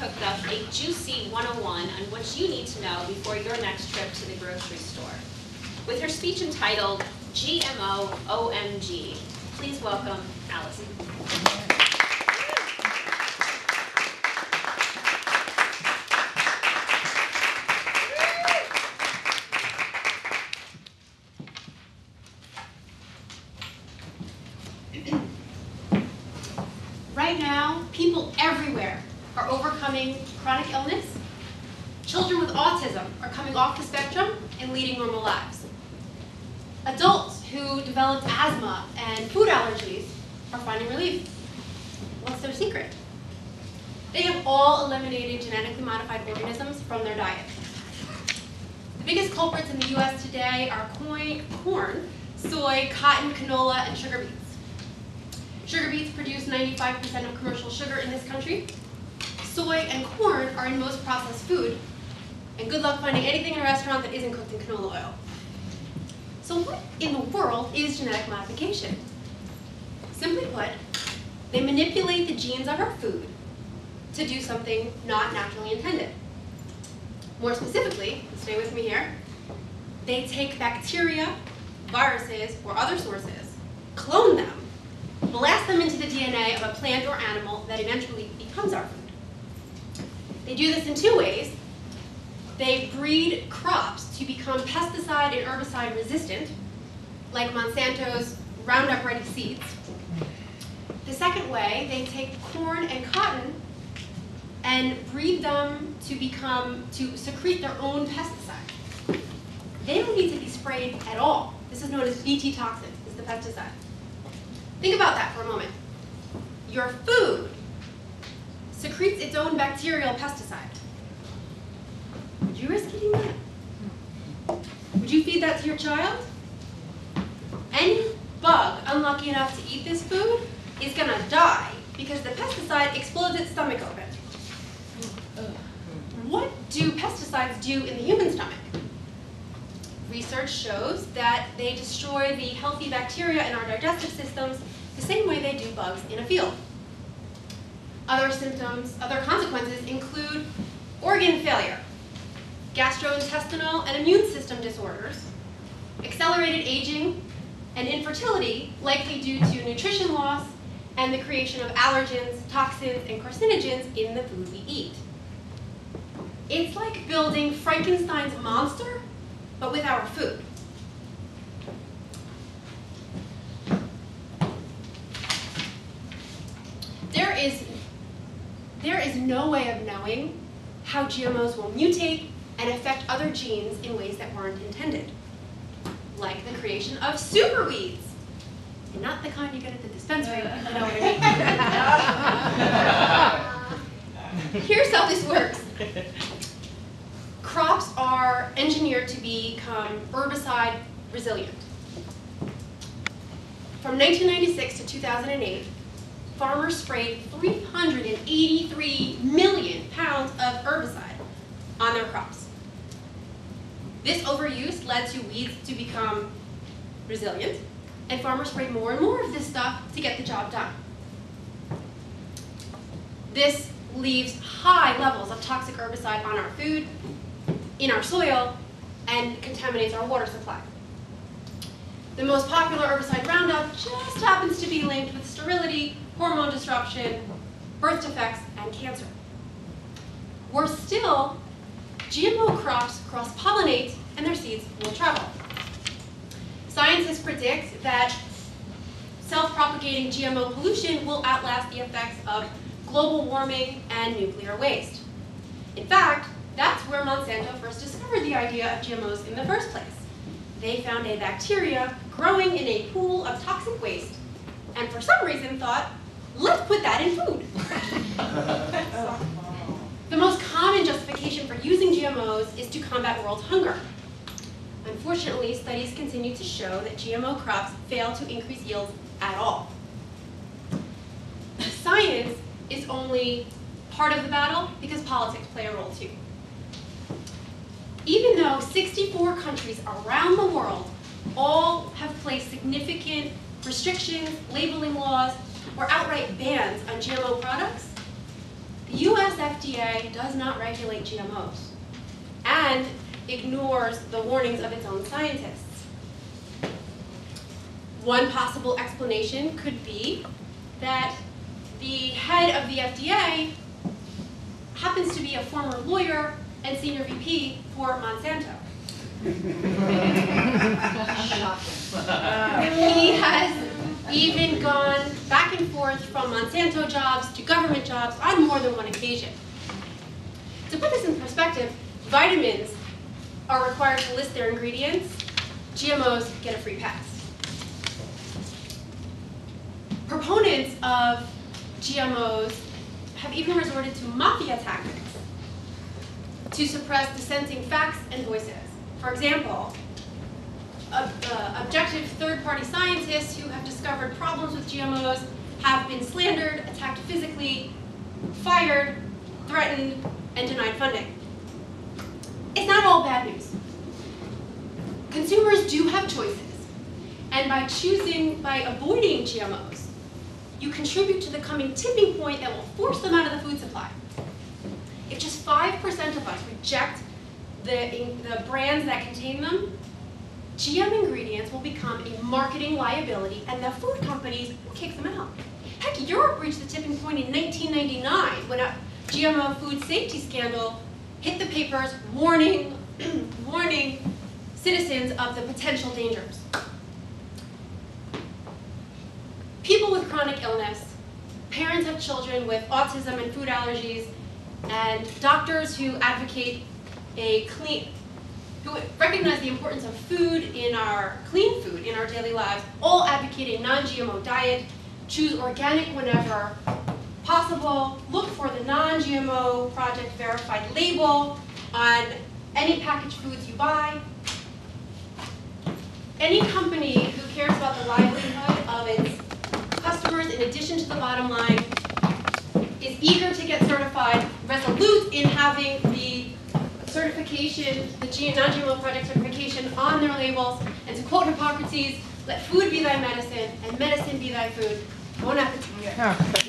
cooked up a juicy 101 on what you need to know before your next trip to the grocery store. With her speech entitled GMO OMG, please welcome Allison. Right now, people everywhere are overcoming chronic illness. Children with autism are coming off the spectrum and leading normal lives. Adults who developed asthma and food allergies are finding relief. What's their secret? They have all eliminated genetically modified organisms from their diet. The biggest culprits in the US today are corn, soy, cotton, canola, and sugar beets. Sugar beets produce 95% of commercial sugar in this country. Soy and corn are in most processed food. And good luck finding anything in a restaurant that isn't cooked in canola oil. So what in the world is genetic modification? Simply put, they manipulate the genes of our food to do something not naturally intended. More specifically, stay with me here, they take bacteria, viruses, or other sources, clone them, blast them into the DNA of a plant or animal that eventually becomes our food. They do this in two ways. They breed crops to become pesticide and herbicide resistant, like Monsanto's Roundup Ready seeds. The second way, they take corn and cotton and breed them to become, to secrete their own pesticide. They don't need to be sprayed at all. This is known as Bt toxin, is the pesticide. Think about that for a moment. Your food secretes its own bacterial pesticide. Would you risk eating that? Would you feed that to your child? Any bug unlucky enough to eat this food is gonna die because the pesticide explodes its stomach open. What do pesticides do in the human stomach? Research shows that they destroy the healthy bacteria in our digestive systems the same way they do bugs in a field. Other symptoms, other consequences include organ failure, gastrointestinal and immune system disorders, accelerated aging, and infertility likely due to nutrition loss and the creation of allergens, toxins, and carcinogens in the food we eat. It's like building Frankenstein's monster, but with our food. There is, there is no way of knowing how GMOs will mutate and affect other genes in ways that weren't intended, like the creation of superweeds. And not the kind you get at the dispensary, you know what I mean. Here's how this works. Crops are engineered to become herbicide resilient. From 1996 to 2008, farmers sprayed 383 million pounds of herbicide on their crops. This overuse led to weeds to become resilient, and farmers sprayed more and more of this stuff to get the job done. This leaves high levels of toxic herbicide on our food, in our soil, and contaminates our water supply. The most popular herbicide Roundup just happens to be linked with sterility, hormone disruption, birth defects, and cancer. Worse still, GMO crops cross-pollinate and their seeds will travel. Scientists predict that self-propagating GMO pollution will outlast the effects of global warming and nuclear waste. In fact, that's where Monsanto first discovered the idea of GMOs in the first place. They found a bacteria growing in a pool of toxic waste, and for some reason thought, let's put that in food. the most common justification for using GMOs is to combat world hunger. Unfortunately, studies continue to show that GMO crops fail to increase yields at all. Science is only part of the battle because politics play a role too. Even though 64 countries around the world all have placed significant restrictions, labeling laws, or outright bans on GMO products, The US FDA does not regulate GMOs and ignores the warnings of its own scientists. One possible explanation could be that the head of the FDA happens to be a former lawyer and senior VP for Monsanto. He has even gone back and forth from Monsanto jobs to government jobs on more than one occasion. To put this in perspective, vitamins are required to list their ingredients. GMOs get a free pass. Proponents of GMOs have even resorted to mafia tactics to suppress dissenting facts and voices. For example, uh, objective third-party scientists who have discovered problems with GMOs have been slandered, attacked physically, fired, threatened, and denied funding. It's not all bad news. Consumers do have choices, and by choosing, by avoiding GMOs, you contribute to the coming tipping point that will force them out of the food supply. If just 5% of us reject the, the brands that contain them, GM ingredients will become a marketing liability and the food companies will kick them out. Heck, Europe reached the tipping point in 1999 when a GMO food safety scandal hit the papers warning, warning citizens of the potential dangers. People with chronic illness, parents of children with autism and food allergies, and doctors who advocate a clean, who recognize the importance of food in our clean food in our daily lives, all advocate a non-GMO diet, choose organic whenever possible, look for the non-GMO project verified label on any packaged foods you buy. Any company who cares about the livelihood of its customers in addition to the bottom line is eager to get certified, resolute in having the certification, the non-GMO project certification on their labels, and to quote Hippocrates, let food be thy medicine, and medicine be thy food. Bon appetit.